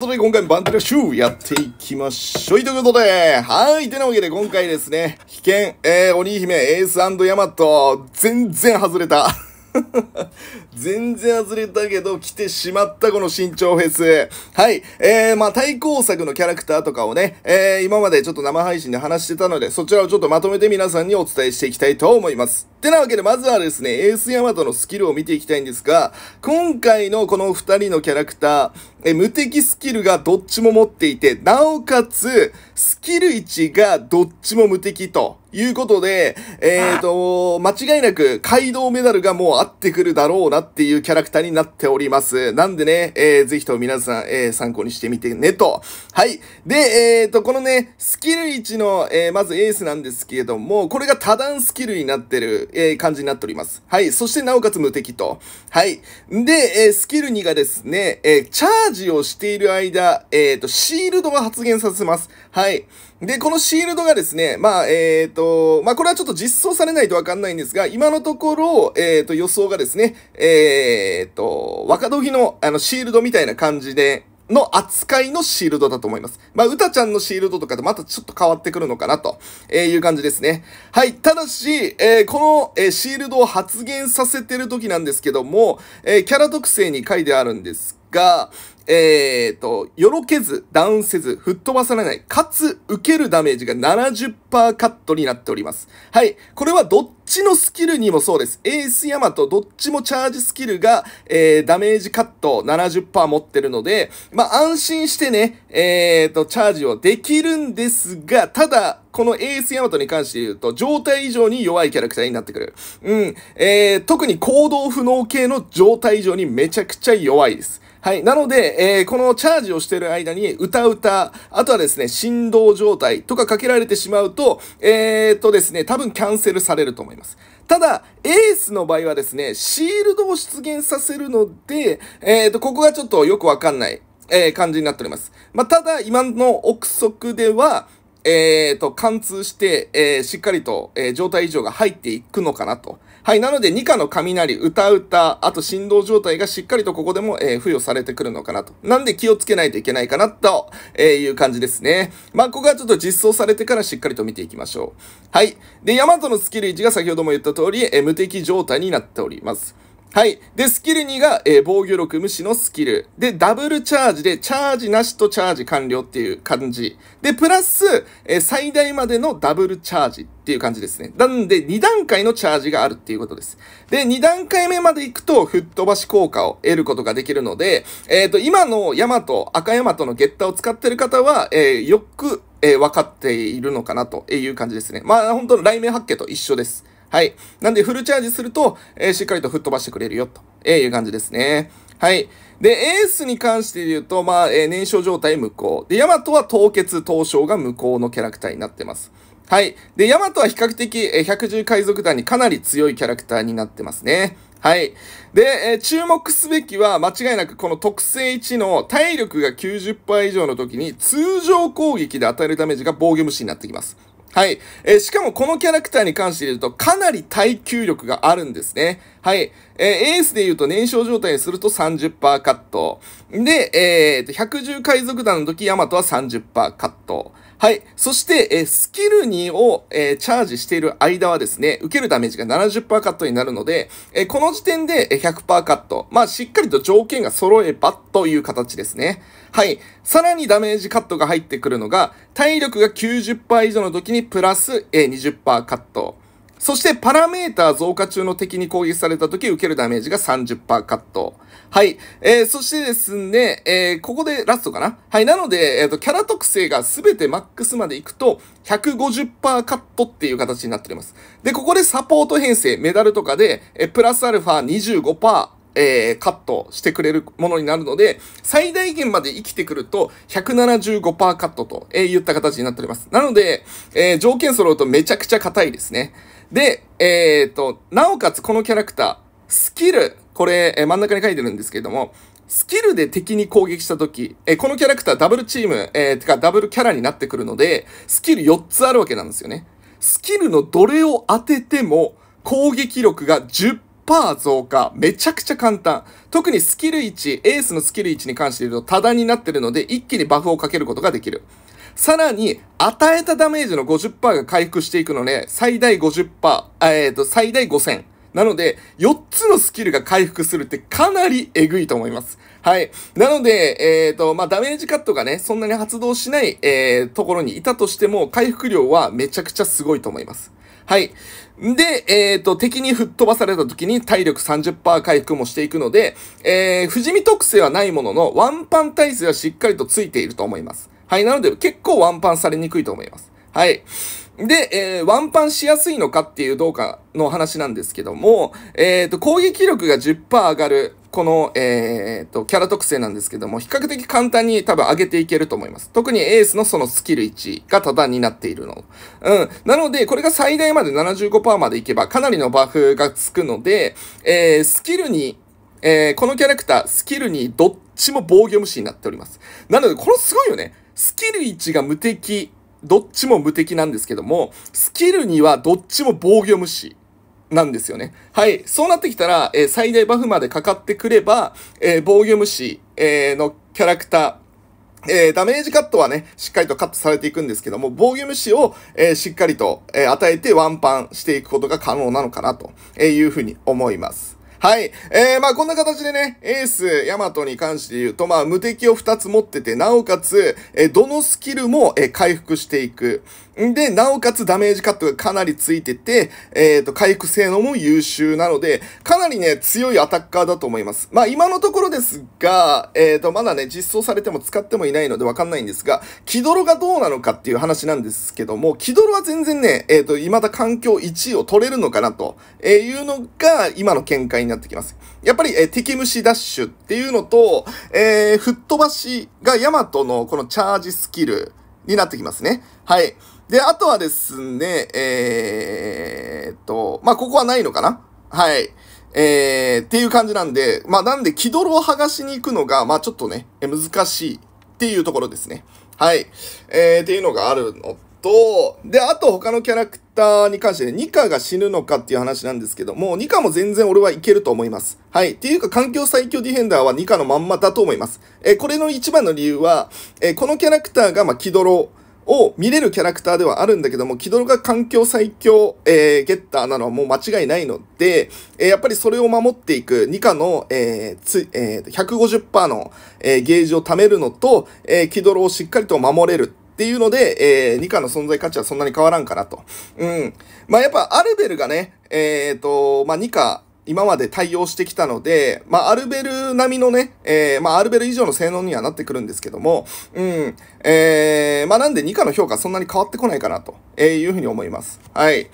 ということで今回もバンテラシューやっていきましょう。ということで、はい。てなわけで今回ですね、危険、えー、鬼姫、エースヤマト、全然外れた。全然外れたけど、来てしまったこの身長フェス。はい。えー、まあ、対抗策のキャラクターとかをね、えー、今までちょっと生配信で話してたので、そちらをちょっとまとめて皆さんにお伝えしていきたいと思います。ってなわけで、まずはですね、エースヤマトのスキルを見ていきたいんですが、今回のこの二人のキャラクター、え無敵スキルがどっちも持っていて、なおかつ、スキル1がどっちも無敵ということで、えっ、ー、と、間違いなく街道メダルがもう合ってくるだろうなっていうキャラクターになっております。なんでね、えー、ぜひとも皆さん、えー、参考にしてみてねと。はい。で、えっ、ー、と、このね、スキル1の、えー、まずエースなんですけれども、これが多段スキルになってる、えー、感じになっております。はい。そしてなおかつ無敵と。はい。で、え、スキル2がですね、え、チャージをしている間、えっ、と、シールドが発現させます。はい。で、このシールドがですね、まあ、えっ、ー、と、まあ、これはちょっと実装されないとわかんないんですが、今のところ、えっ、ー、と、予想がですね、えっ、ー、と、若時の、あの、シールドみたいな感じで、の扱いのシールドだと思います。まあ、うたちゃんのシールドとかでまたちょっと変わってくるのかなとえいう感じですね。はい。ただし、えー、この、え、シールドを発言させてる時なんですけども、えー、キャラ特性に書いてあるんですが、えーと、よろけず、ダウンせず、吹っ飛ばされない、かつ、受けるダメージが70%カットになっております。はい。これはどっちのスキルにもそうです。エースヤマト、どっちもチャージスキルが、えー、ダメージカット70%持ってるので、まあ、安心してね、えーと、チャージをできるんですが、ただ、このエースヤマトに関して言うと、状態以上に弱いキャラクターになってくる。うん。えー、特に行動不能系の状態以上にめちゃくちゃ弱いです。はい。なので、えー、このチャージをしている間に、歌歌、あとはですね、振動状態とかかけられてしまうと、えー、っとですね、多分キャンセルされると思います。ただ、エースの場合はですね、シールドを出現させるので、えー、っと、ここがちょっとよくわかんない、えー、感じになっております。まあ、ただ、今の憶測では、えー、と、貫通して、えー、しっかりと、えー、状態異常が入っていくのかなと。はい。なので、2課の雷、歌うた、あと振動状態がしっかりとここでも、えー、付与されてくるのかなと。なんで気をつけないといけないかなと、えいう感じですね。まあ、ここがちょっと実装されてからしっかりと見ていきましょう。はい。で、ヤマトのスキル1が先ほども言った通り、えー、無敵状態になっております。はい。で、スキル2が、えー、防御力無視のスキル。で、ダブルチャージで、チャージなしとチャージ完了っていう感じ。で、プラス、えー、最大までのダブルチャージっていう感じですね。なんで、2段階のチャージがあるっていうことです。で、2段階目まで行くと、吹っ飛ばし効果を得ることができるので、えっ、ー、と、今のヤマト、赤ヤマトのゲッターを使ってる方は、えよく、え分かっているのかなという感じですね。まあ、本当の雷鳴発見と一緒です。はい。なんで、フルチャージすると、えー、しっかりと吹っ飛ばしてくれるよ、と、えー、いう感じですね。はい。で、エースに関して言うと、まあ、えー、燃焼状態無効。で、ヤマトは凍結凍傷が無効のキャラクターになってます。はい。で、ヤマトは比較的、えー、百獣海賊団にかなり強いキャラクターになってますね。はい。で、えー、注目すべきは、間違いなくこの特性1の体力が90%以上の時に、通常攻撃で与えるダメージが防御無視になってきます。はい。えー、しかもこのキャラクターに関して言うと、かなり耐久力があるんですね。はい。えー、エースで言うと燃焼状態にすると30%カット。で、えー、110海賊団の時、ヤマトは30%カット。はい。そして、え、スキル2を、え、チャージしている間はですね、受けるダメージが70%カットになるので、え、この時点で100%カット。まあ、しっかりと条件が揃えばという形ですね。はい。さらにダメージカットが入ってくるのが、体力が90%以上の時にプラス、え、20%カット。そしてパラメーター増加中の敵に攻撃された時受けるダメージが30%カット。はい。えー、そしてですね、えー、ここでラストかな？はい。なので、えっ、ー、と、キャラ特性がすべてマックスまで行くと、150%カットっていう形になっております。で、ここでサポート編成、メダルとかで、えプラスアルファ25%、えー、カットしてくれるものになるので、最大限まで生きてくると175%カットと、えー、言った形になっております。なので、えー、条件揃うとめちゃくちゃ硬いですね。で、えっ、と、なおかつこのキャラクター、スキル、これ、え、真ん中に書いてるんですけれども、スキルで敵に攻撃したとき、え、このキャラクターダブルチーム、えー、てかダブルキャラになってくるので、スキル4つあるわけなんですよね。スキルのどれを当てても、攻撃力が10%増加。めちゃくちゃ簡単。特にスキル1、エースのスキル1に関して言うと多段になってるので、一気にバフをかけることができる。さらに、与えたダメージの50%が回復していくので、最大50%、えっ、ー、と、最大5000。なので、4つのスキルが回復するってかなりえぐいと思います。はい。なので、えっ、ー、と、まあ、ダメージカットがね、そんなに発動しない、えー、ところにいたとしても、回復量はめちゃくちゃすごいと思います。はい。で、えっ、ー、と、敵に吹っ飛ばされた時に体力30%回復もしていくので、えー、不死身特性はないものの、ワンパン耐性はしっかりとついていると思います。はい。なので、結構ワンパンされにくいと思います。はい。で、えー、ワンパンしやすいのかっていうどうかの話なんですけども、えっ、ー、と、攻撃力が10%上がる、この、えっ、ー、と、キャラ特性なんですけども、比較的簡単に多分上げていけると思います。特にエースのそのスキル1が多段になっているの。うん。なので、これが最大まで75%までいけば、かなりのバフがつくので、えー、スキルに、えー、このキャラクター、スキルにどっちも防御無視になっております。なので、これすごいよね。スキル1が無敵、どっちも無敵なんですけども、スキルにはどっちも防御無視。なんですよね。はい。そうなってきたら、えー、最大バフまでかかってくれば、えー、防御無視、えー、のキャラクター、え、ダメージカットはね、しっかりとカットされていくんですけども、防御無視を、え、しっかりと、え、与えてワンパンしていくことが可能なのかなというふうに思います。はい。えー、まあこんな形でね、エース、ヤマトに関して言うと、まあ無敵を2つ持ってて、なおかつ、えー、どのスキルも、えー、回復していく。で、なおかつダメージカットがかなりついてて、えっ、ー、と、回復性能も優秀なので、かなりね、強いアタッカーだと思います。まあ、今のところですが、えっ、ー、と、まだね、実装されても使ってもいないのでわかんないんですが、キドロがどうなのかっていう話なんですけども、キドロは全然ね、えっ、ー、と、未だ環境1位を取れるのかなというのが、今の見解になってきます。やっぱり、え敵虫ダッシュっていうのと、えー、吹っ飛ばしがヤマトのこのチャージスキルになってきますね。はい。で、あとはですね、えー、っと、まあ、ここはないのかな？はい。えー、っていう感じなんで、まあ、なんで、気泥を剥がしに行くのが、まあ、ちょっとね、難しいっていうところですね。はい。えー、っていうのがあるのと、で、あと他のキャラクターに関してね、ニカが死ぬのかっていう話なんですけども、ニカも全然俺はいけると思います。はい。っていうか、環境最強ディフェンダーはニカのまんまだと思います。えー、これの一番の理由は、えー、このキャラクターが、まあ、気泥を見れるキャラクターではあるんだけども、キドロが環境最強、えー、ゲッターなのはもう間違いないので、えー、やっぱりそれを守っていく、ニカの、えー、つ、えー、150%の、えー、ゲージを貯めるのと、えー、キドロをしっかりと守れる。っていうので、えー、ニカの存在価値はそんなに変わらんかなと。うん。まあ、やっぱアルベルがね、えっ、ー、と、まあ、ニカ、今まで対応してきたので、まあ、アルベル並みのね、えー、まあ、アルベル以上の性能にはなってくるんですけども、うん、えー、まあ、なんで2課の評価そんなに変わってこないかなとえいうふうに思います。はい。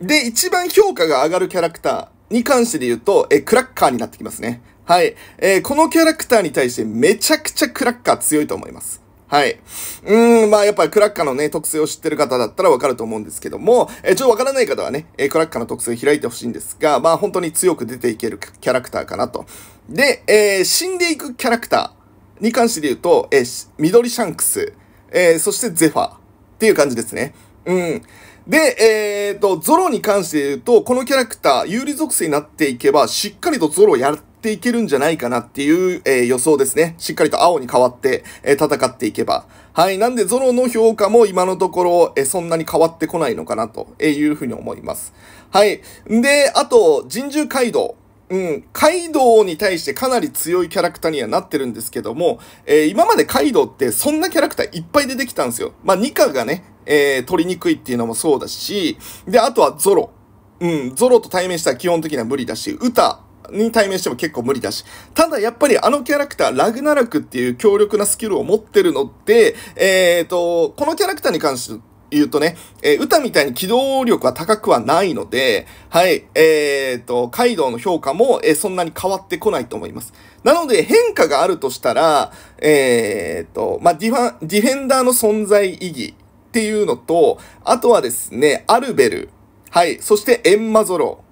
で、一番評価が上がるキャラクターに関してで言うと、えー、クラッカーになってきますね。はい。えー、このキャラクターに対してめちゃくちゃクラッカー強いと思います。はい。うーん、まあやっぱりクラッカーのね、特性を知ってる方だったらわかると思うんですけども、え、ちょっとわからない方はね、え、クラッカーの特性を開いてほしいんですが、まあ本当に強く出ていけるキャラクターかなと。で、えー、死んでいくキャラクターに関して言うと、えー、緑シャンクス、えー、そしてゼファーっていう感じですね。うん。で、えーと、ゾロに関して言うと、このキャラクター、有利属性になっていけば、しっかりとゾロやっていけるんじゃないかなっていう、えー、予想ですね。しっかりと青に変わって、えー、戦っていけば。はい。なんで、ゾロの評価も今のところ、えー、そんなに変わってこないのかなというふうに思います。はい。で、あと、人獣街道。うん、カイドウに対してかなり強いキャラクターにはなってるんですけども、えー、今までカイドウってそんなキャラクターいっぱい出てきたんですよ。まあ、ニカがね、えー、取りにくいっていうのもそうだし、で、あとはゾロ。うん、ゾロと対面したら基本的には無理だし、ウタに対面しても結構無理だし。ただやっぱりあのキャラクター、ラグナラクっていう強力なスキルを持ってるので、えっ、ー、と、このキャラクターに関して言うとね、えー、歌みたいに機動力は高くはないので、はい、えっ、ー、と、カイドウの評価も、えー、そんなに変わってこないと思います。なので変化があるとしたら、えっ、と、まあ、ディファン、ディフェンダーの存在意義っていうのと、あとはですね、アルベル、はい、そしてエンマゾロ、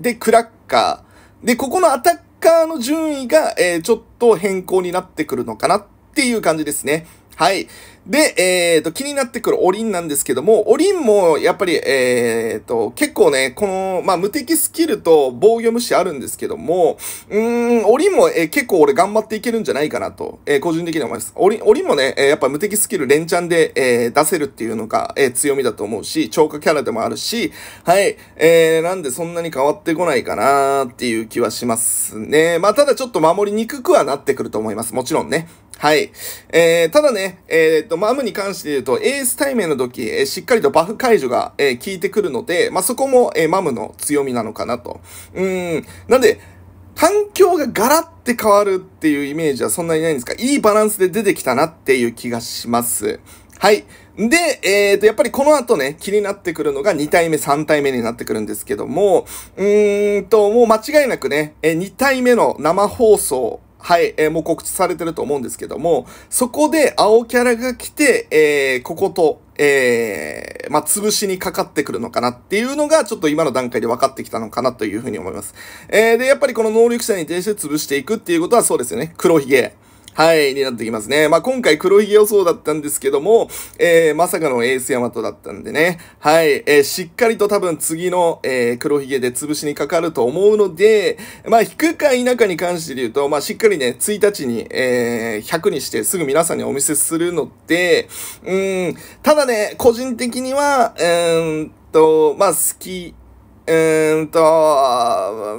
で、クラッカー、で、ここのアタッカーの順位が、えー、ちょっと変更になってくるのかなっていう感じですね。はい。で、えっ、ー、と、気になってくるオリンなんですけども、オリンも、やっぱり、えっ、ー、と、結構ね、この、まあ、無敵スキルと防御無視あるんですけども、うーん、オリンも、えー、結構俺頑張っていけるんじゃないかなと、え個人的には思います。オリン、オリンもね、えやっぱ無敵スキル連チャンで、え出せるっていうのが、え強みだと思うし、超過キャラでもあるし、はい、えーなんでそんなに変わってこないかなっていう気はしますね。まあ、ただちょっと守りにくくはなってくると思います。もちろんね。はい。えー、ただね、えっ、ー、と、マムに関して言うと、エース対面の時、えー、しっかりとバフ解除が、えー、効いてくるので、まあ、そこも、えー、マムの強みなのかなと。うん。なんで、環境がガラって変わるっていうイメージはそんなにないんですか？いいバランスで出てきたなっていう気がします。はい。で、えっ、ー、と、やっぱりこの後ね、気になってくるのが2体目、3体目になってくるんですけども、うーんと、もう間違いなくね、え2体目の生放送、はい、えー、もう告知されてると思うんですけども、そこで青キャラが来て、えー、ここと、えー、まあ、潰しにかかってくるのかなっていうのが、ちょっと今の段階で分かってきたのかなというふうに思います。えー、で、やっぱりこの能力者に対して潰していくっていうことはそうですよね。黒ひげ。はい、になってきますね。まあ、今回黒ひげ予想だったんですけども、えー、まさかのエースヤマトだったんでね。はい、えー、しっかりと多分次の、えー、黒ひげで潰しにかかると思うので、まあ、引くか否かに関して言うと、まあ、しっかりね、1日に、えー、100にしてすぐ皆さんにお見せするので、うん、ただね、個人的には、えー、と、まあ、好き、うーんと、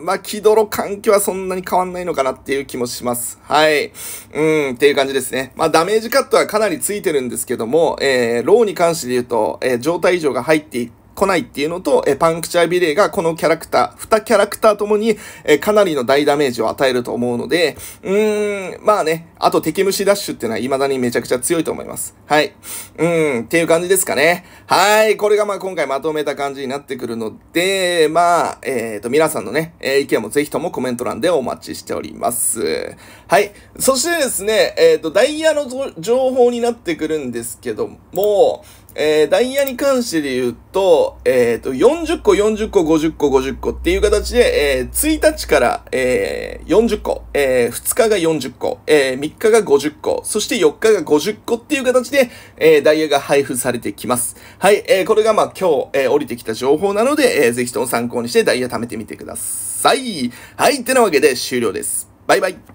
まあ、気泥環境はそんなに変わんないのかなっていう気もします。はい。うん、っていう感じですね。まあ、ダメージカットはかなりついてるんですけども、えー、ローに関して言うと、えー、状態異常が入っていって来ないっていうのと、えパンクチャービレイがこのキャラクター、2キャラクターともに、えかなりの大ダメージを与えると思うので、うーん、まあね、あと敵虫ダッシュっていうのは未だにめちゃくちゃ強いと思います。はい。うん、っていう感じですかね。はい。これがまあ今回まとめた感じになってくるので、まあ、えっ、ー、と、皆さんのね、え、意見もぜひともコメント欄でお待ちしております。はい。そしてですね、えっ、ー、と、ダイヤの情報になってくるんですけども、えー、ダイヤに関してで言うと、えっ、ー、と、40個、40個、50個、50個っていう形で、えー、1日から、えー、40個、えー、2日が40個、えー、3日が50個、そして4日が50個っていう形で、えー、ダイヤが配布されてきます。はい、えー、これがまあ今日、えー、降りてきた情報なので、えー、ぜひとも参考にしてダイヤ貯めてみてください。はい、ってなわけで終了です。バイバイ。